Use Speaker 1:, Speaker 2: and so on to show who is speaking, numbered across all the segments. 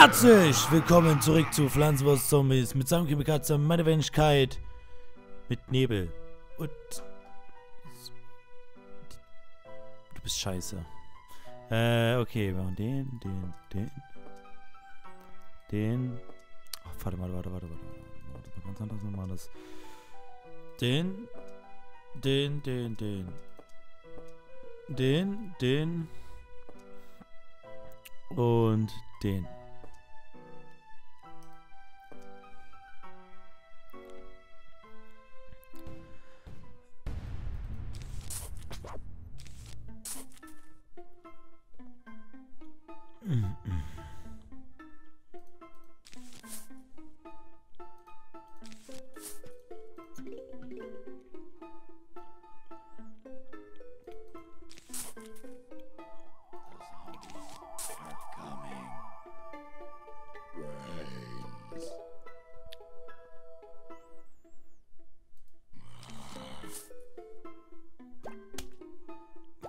Speaker 1: Herzlich willkommen zurück zu Pflanzenwurst Zombies mit Samkimikatze, meine Wenigkeit mit Nebel und du bist scheiße. Äh, okay, wir machen den, den, den, den. Ach, warte mal, warte, warte, warte, warte, warte, ganz anders nochmal das. Den, den, den, den, den, den und den.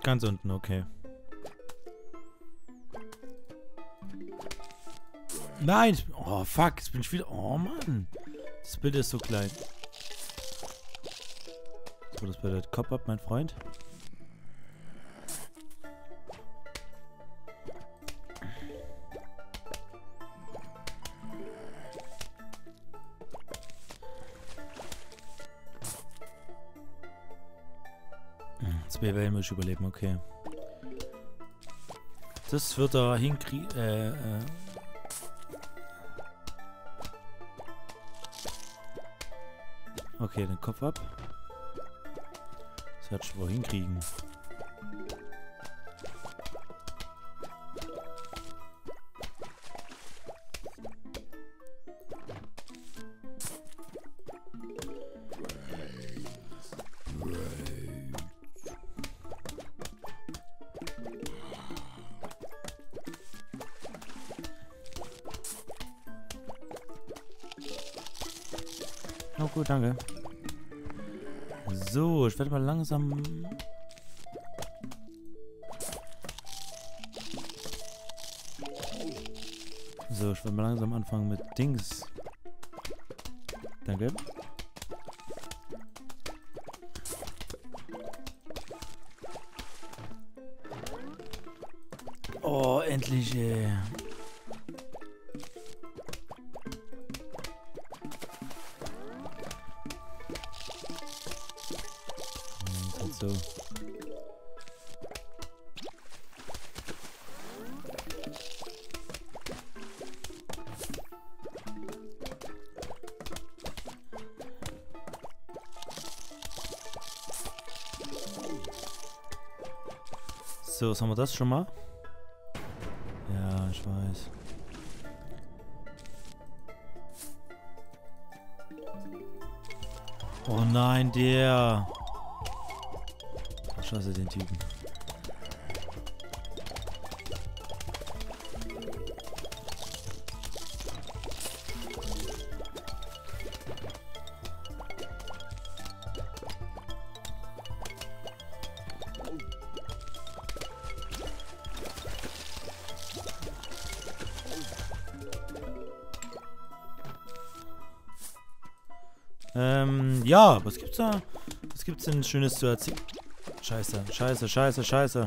Speaker 1: Ganz unten, okay. Nein! Oh, fuck. Jetzt bin ich wieder... Oh, Mann. Das Bild ist so klein. So, das bedeutet Kopf ab, mein Freund. Zwei Wellen muss ich überleben, okay. Das wird er hinkriegen. Äh, äh. Okay, den Kopf ab. Das wird schon wohl hinkriegen. Mal langsam... So, ich werde mal langsam anfangen mit Dings. Danke. Haben wir das schon mal? Ja, ich weiß. Oh nein, der. Scheiße, den Typen. Ja, was gibt's da? Was gibt's denn Schönes zu erzählen? Scheiße, scheiße, scheiße, scheiße.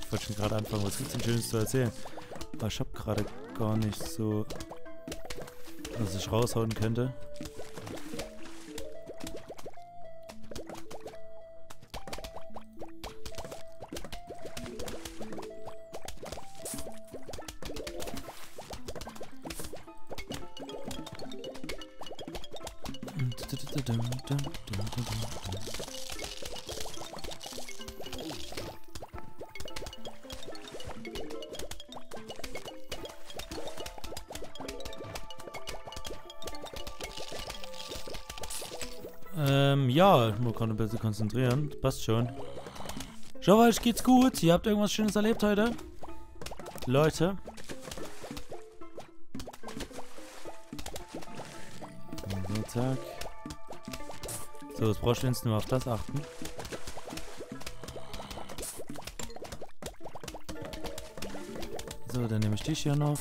Speaker 1: Ich wollte schon gerade anfangen, was gibt's denn Schönes zu erzählen? Aber ich habe gerade gar nicht so, was ich raushauen könnte. Muss gerade ein konzentrieren. Passt schon. Schau, euch geht's gut. Ihr habt irgendwas Schönes erlebt heute? Leute. So, zack. So, das brauchst du jetzt nur auf das achten. So, dann nehme ich dich hier noch.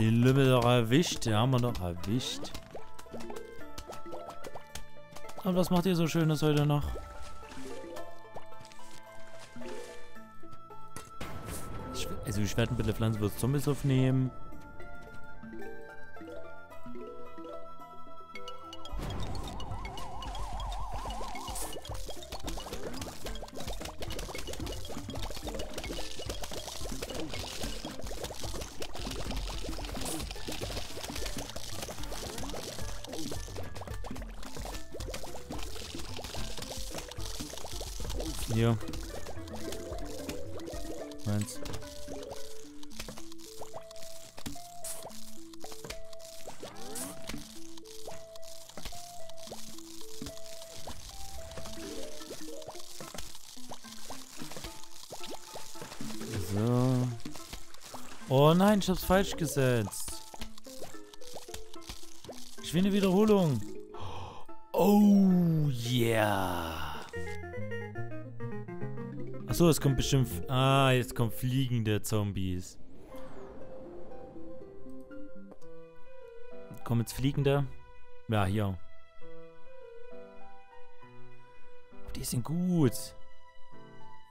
Speaker 1: Die Lümmel doch erwischt? Die haben wir doch erwischt. Und was macht ihr so Schönes heute noch? Ich, also ich werde ein bisschen Pflanzenwurst Zombies aufnehmen. Hier. Meins. So. Oh nein, ich hab's falsch gesetzt. Ich will eine Wiederholung. Oh yeah. Achso, es kommt bestimmt... Ah, jetzt kommen fliegende Zombies. Kommen jetzt fliegende? Ja, hier. Die sind gut.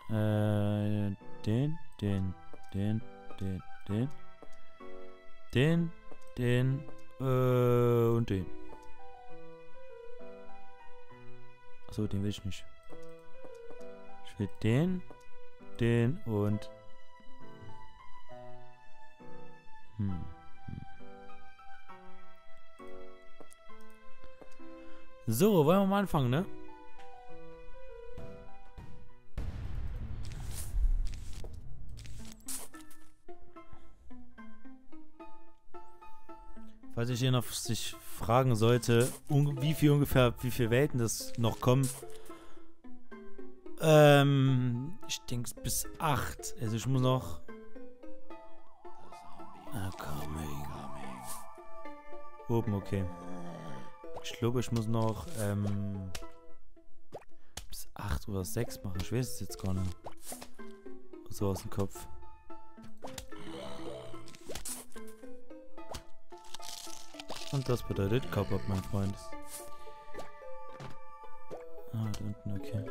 Speaker 1: Äh, den, den, den, den, den. Den, den, äh, und den. Achso, den will ich nicht. Ich will den, den und... Hm. hm. So, wollen wir mal anfangen, ne? Falls ich hier noch sich fragen sollte, wie viel ungefähr, wie viele Welten das noch kommen. Ähm, ich denke bis 8. Also ich muss noch. Ah, coming. Oben, okay. Ich glaube, ich muss noch ähm, bis 8 oder 6 machen. Ich weiß es jetzt gar nicht. So aus dem Kopf. Und das bedeutet Cop-Up, mein Freund. Ah, da unten, okay.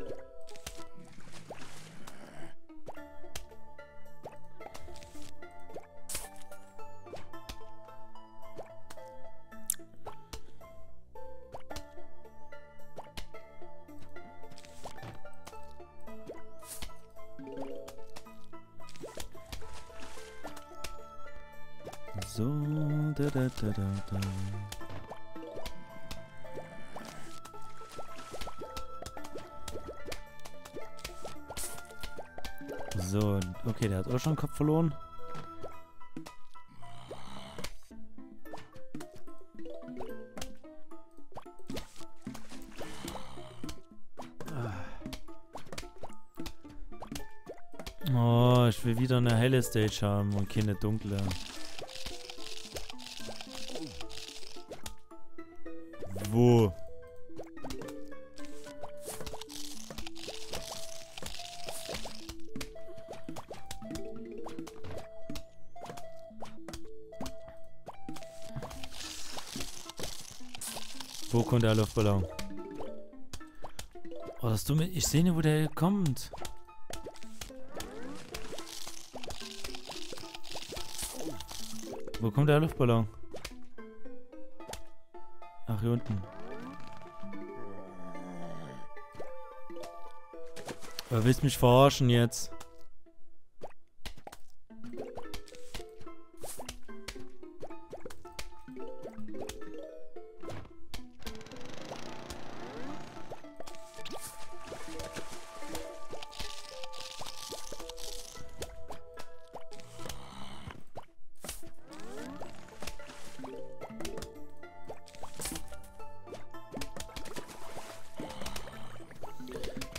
Speaker 1: Da da da. So, okay, der hat auch schon Kopf verloren. Oh, ich will wieder eine helle Stage haben und keine dunkle. Der Luftballon? Oh, das dumme. Ich sehe nicht, wo der kommt. Wo kommt der Luftballon? Ach, hier unten. Du willst mich verarschen jetzt?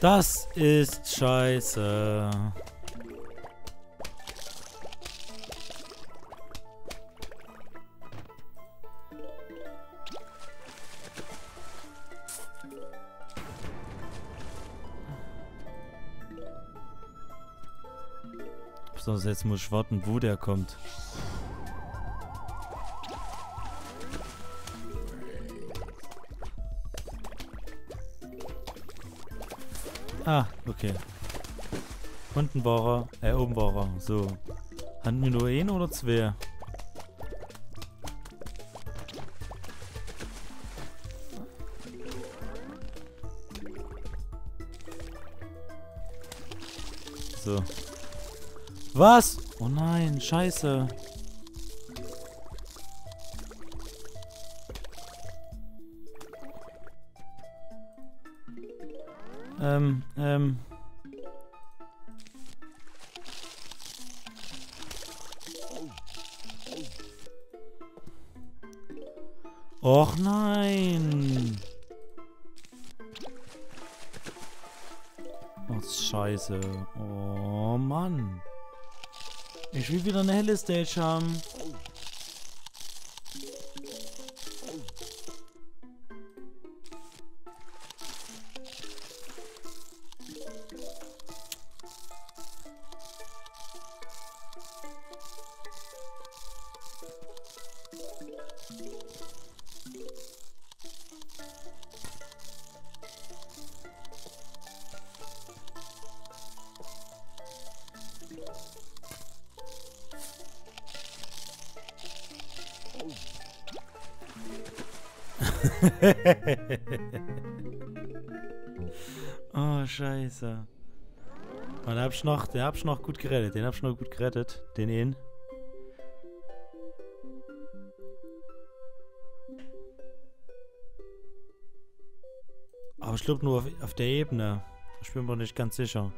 Speaker 1: Das ist scheiße. Sonst jetzt muss ich warten, wo der kommt. Ah, okay. Unten war er, äh, oben war er. So. Hatten wir nur einen oder zwei? So. Was? Oh nein, scheiße. Ähm, ähm. Och nein. Oh, scheiße. Oh Mann. Ich will wieder eine helle Stage haben. oh, scheiße. Und den hab ich noch, den hab noch gut gerettet. Den hab ich noch gut gerettet. Den ihn. Aber ich glaube nur auf, auf, der Ebene. Ich bin mir nicht ganz sicher.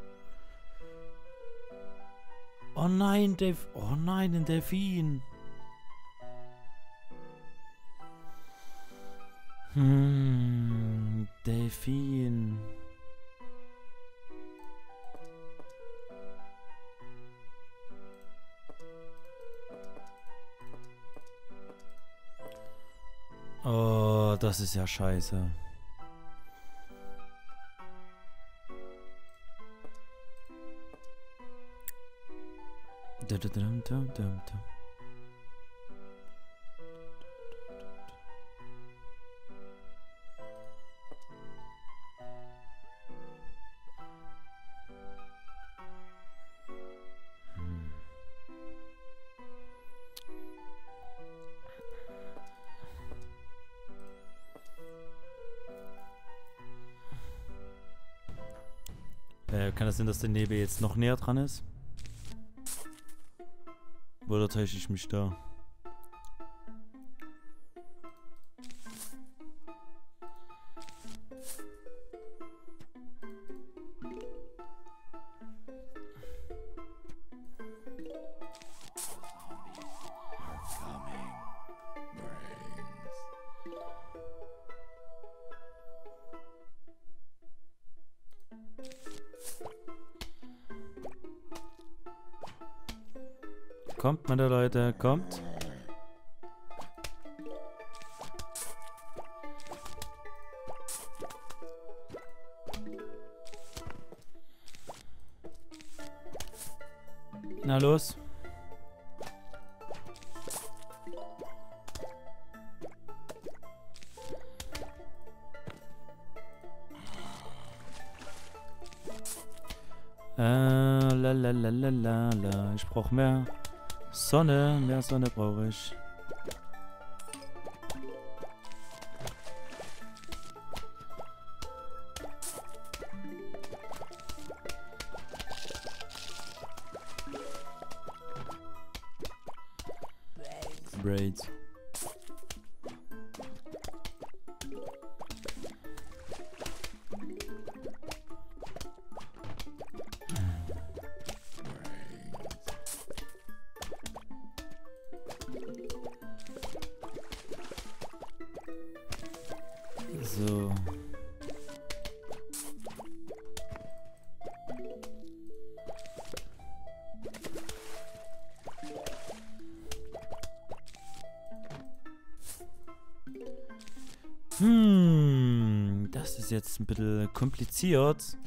Speaker 1: Oh nein, Delf Oh nein, den Delfin. Hm, Delfin. Oh, das ist ja scheiße. Dum, dum, dum, dum, dum. Äh, kann das sein, dass der Nebel jetzt noch näher dran ist? Oder täusche ich mich da? Kommt, meine Leute, kommt. Na los. Äh, la la la la la la. Ich brauch mehr. Sonne, mehr Sonne brauche ich. Braids. Kompliziert.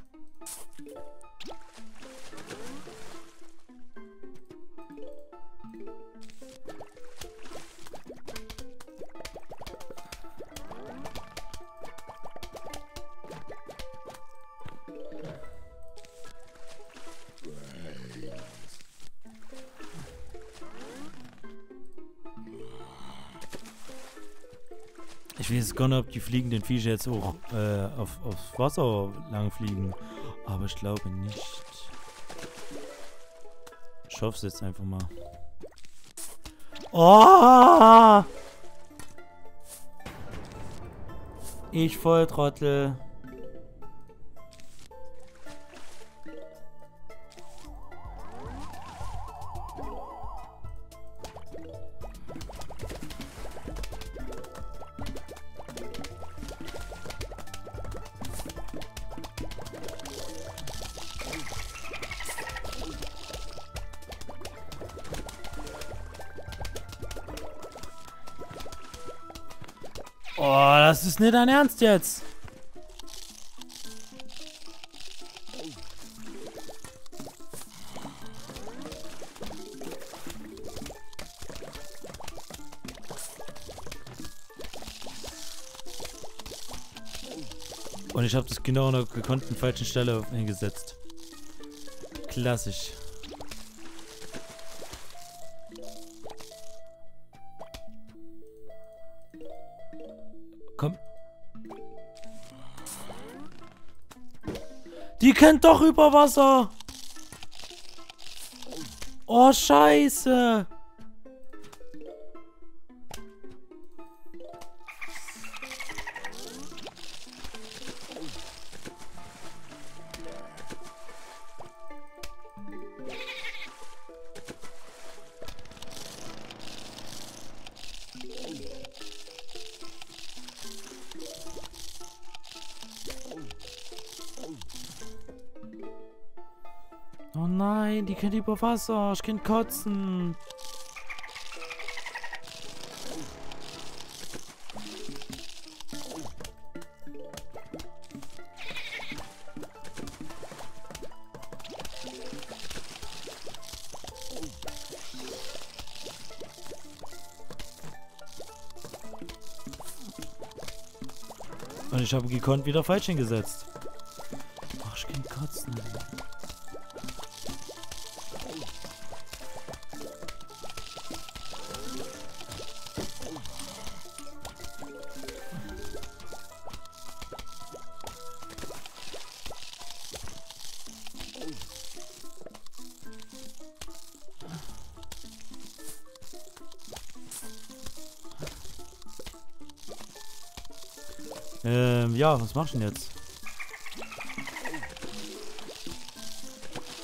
Speaker 1: Ich weiß gar nicht, ob die fliegenden Viecher jetzt auch äh, auf, aufs Wasser lang fliegen. Aber ich glaube nicht. Ich hoffe es jetzt einfach mal. Oh! Ich Volltrottel. Oh, das ist nicht dein Ernst jetzt. Und ich habe das genau an der gekonnten falschen Stelle hingesetzt. Klassisch. Die kennt doch über Wasser. Oh, scheiße. Nein, die kennt über Wasser. Ich kann kotzen. Und ich habe gekonnt wieder falsch hingesetzt. Ach, ich kann kotzen. Ja, was machst du denn jetzt?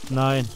Speaker 1: Nein.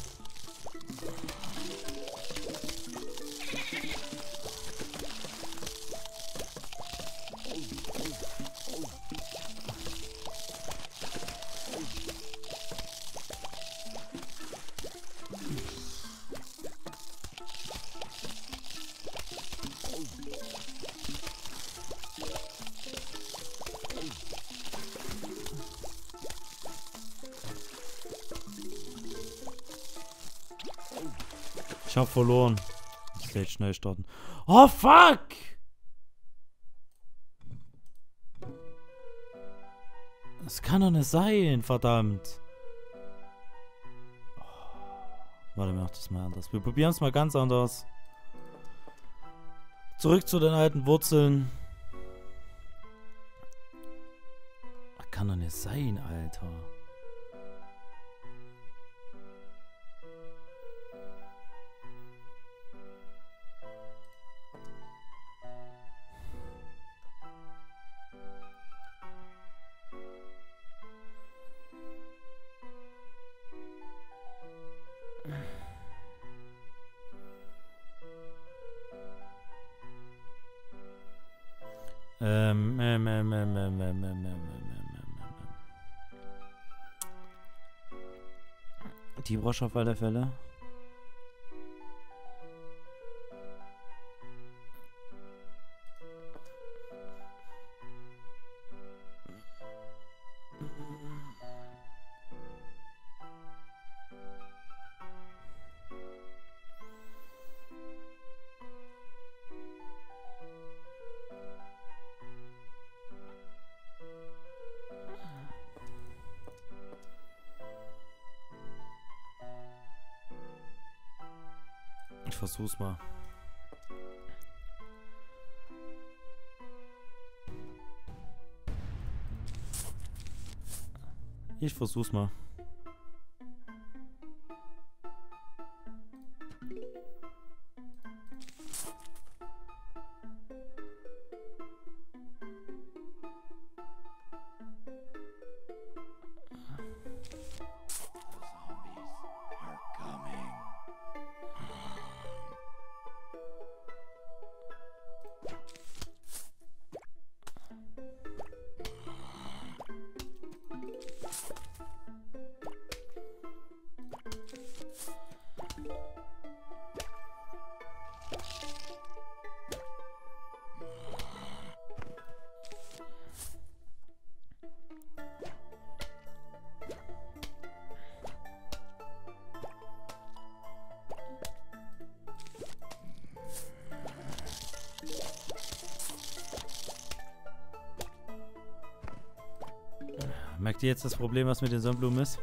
Speaker 1: Ich hab verloren. Stage schnell starten. Oh fuck! Das kann doch nicht sein, verdammt. Oh, warte, machen das mal anders. Wir probieren es mal ganz anders. Zurück zu den alten Wurzeln. Das kann doch nicht sein, Alter. Ähm ähm ähm, ähm, ähm, ähm, ähm, ähm, ähm, ähm, ähm, Die Brosch auf alle Fälle. versuch's mal. Ich versuch's mal. Merkt ihr jetzt das Problem, was mit den Sonnenblumen ist?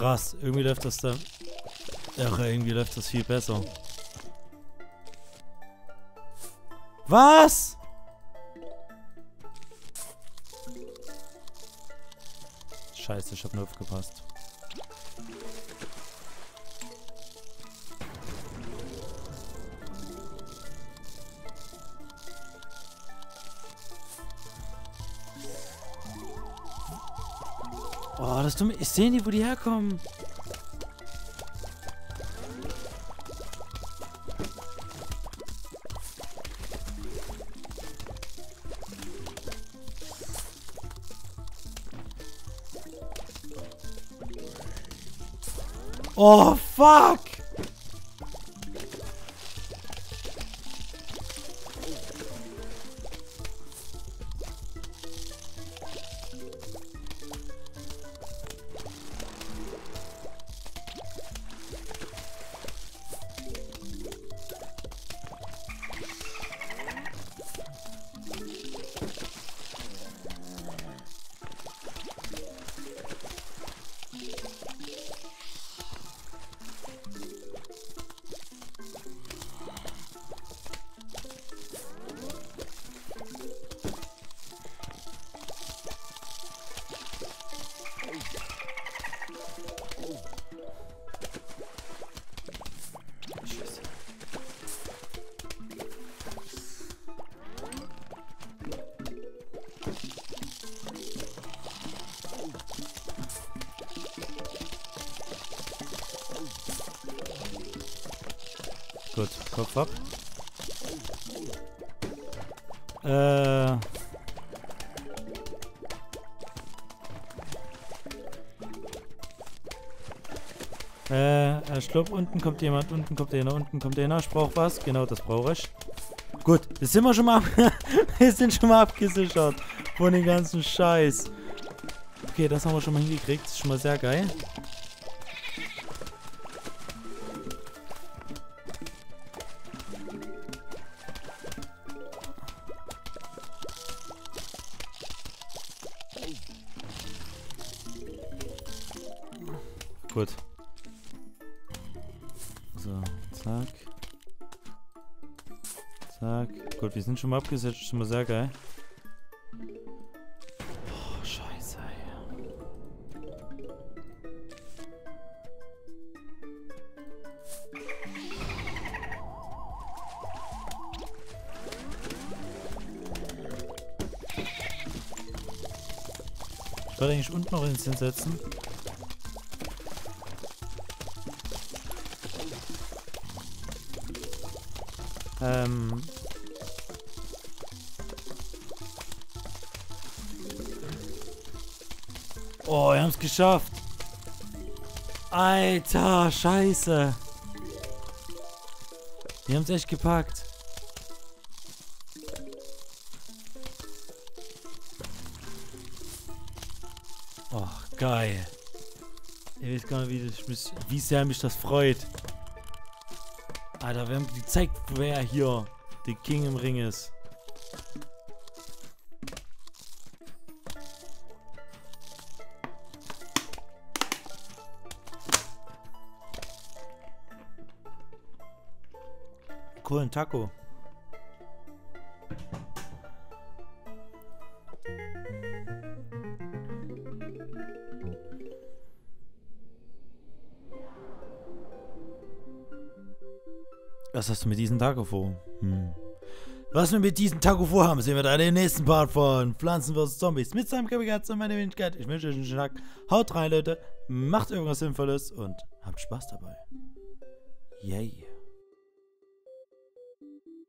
Speaker 1: Krass, irgendwie läuft das da. Ach, irgendwie läuft das viel besser. Was? Scheiße, ich hab nur aufgepasst. Oh, das dumme. Ich sehe nicht, wo die herkommen. Oh, fuck! Gut, Kopf ab. Äh. Äh, ich glaube, unten kommt jemand, unten kommt einer, unten kommt einer. Ich brauche was. Genau, das brauche ich. Gut, jetzt sind wir schon mal wir sind schon mal abgesichert von den ganzen Scheiß. Okay, das haben wir schon mal hingekriegt. Das ist schon mal sehr geil. Schon mal abgesetzt, schon mal sehr geil. Oh, scheiße. Ich wollte eigentlich unten noch ins hinsetzen. Ähm. Haben es geschafft. Alter, scheiße. Wir haben es echt gepackt. Oh, geil. Ihr wisst gar nicht, wie, mich- wie sehr mich das freut. Alter, wir haben gezeigt, wer hier der King im Ring ist. Cool, ein Taco. Was hast du mit diesem Taco vor? Hm. Was wir mit diesem Taco vorhaben, sehen wir da in dem nächsten Part von Pflanzen vs. Zombies. Mit seinem Kabinett und meiner Wenigkeit. Ich wünsche euch einen schönen Tag. Haut rein, Leute. Macht irgendwas Sinnvolles und habt Spaß dabei. Yay.